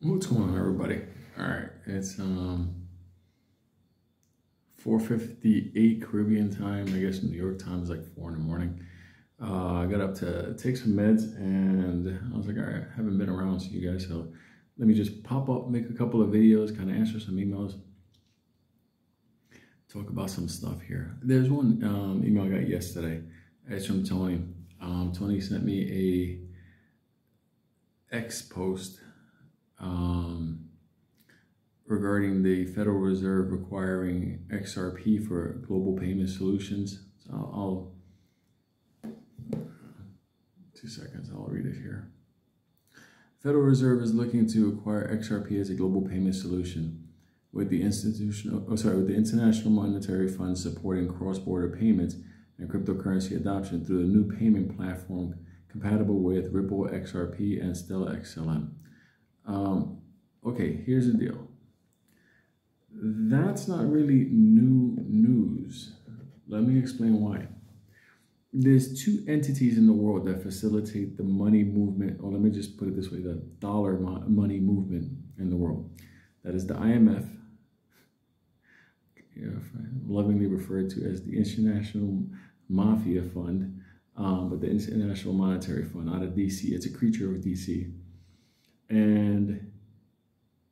What's going on, everybody? All right, it's um 4:58 Caribbean time. I guess New York time is like four in the morning. Uh, I got up to take some meds, and I was like, all right, I haven't been around so you guys, so let me just pop up, make a couple of videos, kind of answer some emails, talk about some stuff here. There's one um, email I got yesterday. It's from Tony. Um, Tony sent me a X post um, regarding the Federal Reserve requiring XRP for global payment solutions. So I'll, I'll two seconds, I'll read it here. Federal Reserve is looking to acquire XRP as a global payment solution with the institutional, oh, sorry, with the International Monetary Fund supporting cross-border payments and cryptocurrency adoption through a new payment platform compatible with Ripple XRP and Stellar XLM. Um, okay, here's the deal. That's not really new news. Let me explain why. There's two entities in the world that facilitate the money movement, or let me just put it this way the dollar money movement in the world. That is the IMF, lovingly referred to as the International Mafia Fund, um, but the International Monetary Fund out of DC. It's a creature of DC and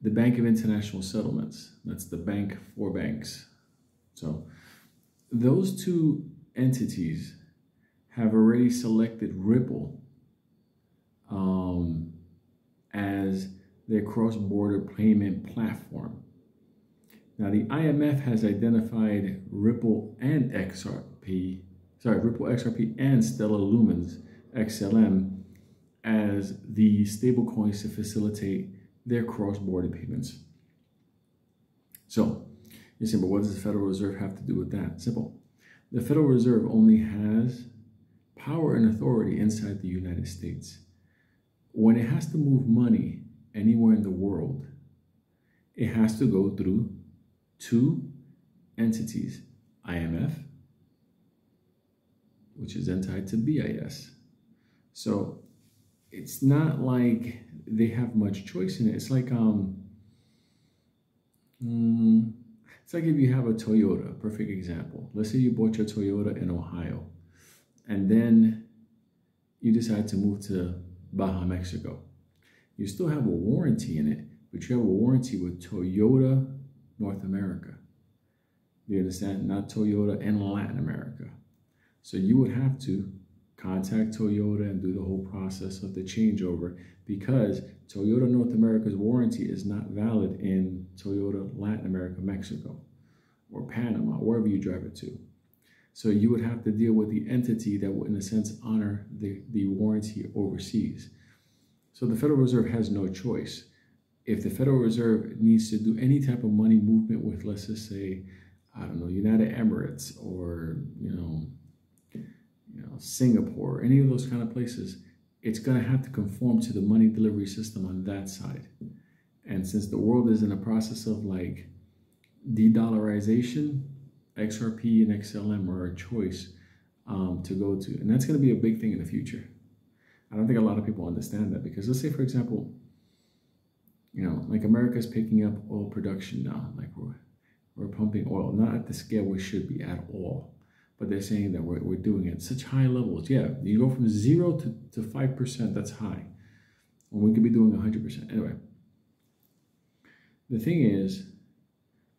the Bank of International Settlements. That's the bank for banks. So those two entities have already selected Ripple um, as their cross-border payment platform. Now the IMF has identified Ripple and XRP, sorry, Ripple XRP and Stellar Lumens XLM as the stablecoins to facilitate their cross-border payments. So, you say, but what does the Federal Reserve have to do with that? Simple. The Federal Reserve only has power and authority inside the United States. When it has to move money anywhere in the world, it has to go through two entities, IMF, which is then tied to BIS. So it's not like they have much choice in it. It's like um, mm, it's like if you have a Toyota. Perfect example. Let's say you bought your Toyota in Ohio, and then you decide to move to Baja, Mexico. You still have a warranty in it, but you have a warranty with Toyota North America. You understand? Not Toyota in Latin America. So you would have to contact Toyota and do the whole process of the changeover because Toyota North America's warranty is not valid in Toyota Latin America, Mexico, or Panama, wherever you drive it to. So you would have to deal with the entity that would, in a sense, honor the, the warranty overseas. So the Federal Reserve has no choice. If the Federal Reserve needs to do any type of money movement with, let's just say, I don't know, United Emirates or, you know, you know, Singapore, any of those kind of places, it's going to have to conform to the money delivery system on that side. And since the world is in a process of like de-dollarization, XRP and XLM are a choice um, to go to. And that's going to be a big thing in the future. I don't think a lot of people understand that because let's say, for example, you know, like America's picking up oil production now. Like we're, we're pumping oil, not at the scale we should be at all but they're saying that we're, we're doing it such high levels. Yeah, you go from zero to, to 5%, that's high. And we could be doing 100%. Anyway, the thing is,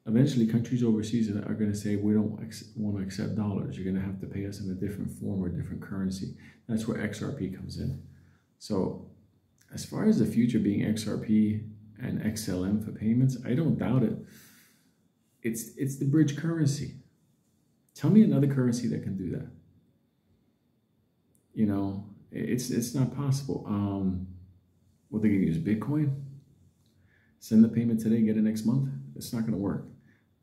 eventually countries overseas are going to say, we don't want to accept dollars. You're going to have to pay us in a different form or different currency. That's where XRP comes in. So as far as the future being XRP and XLM for payments, I don't doubt it. It's, it's the bridge currency. Tell me another currency that can do that. You know, it's it's not possible. Um, what they can use Bitcoin? Send the payment today, get it next month. It's not going to work.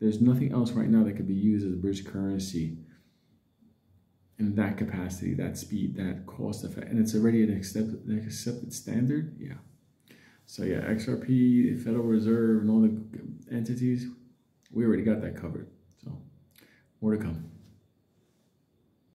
There's nothing else right now that could be used as a bridge currency in that capacity, that speed, that cost effect, and it's already an accepted, an accepted standard. Yeah. So yeah, XRP, Federal Reserve, and all the entities, we already got that covered. More to come.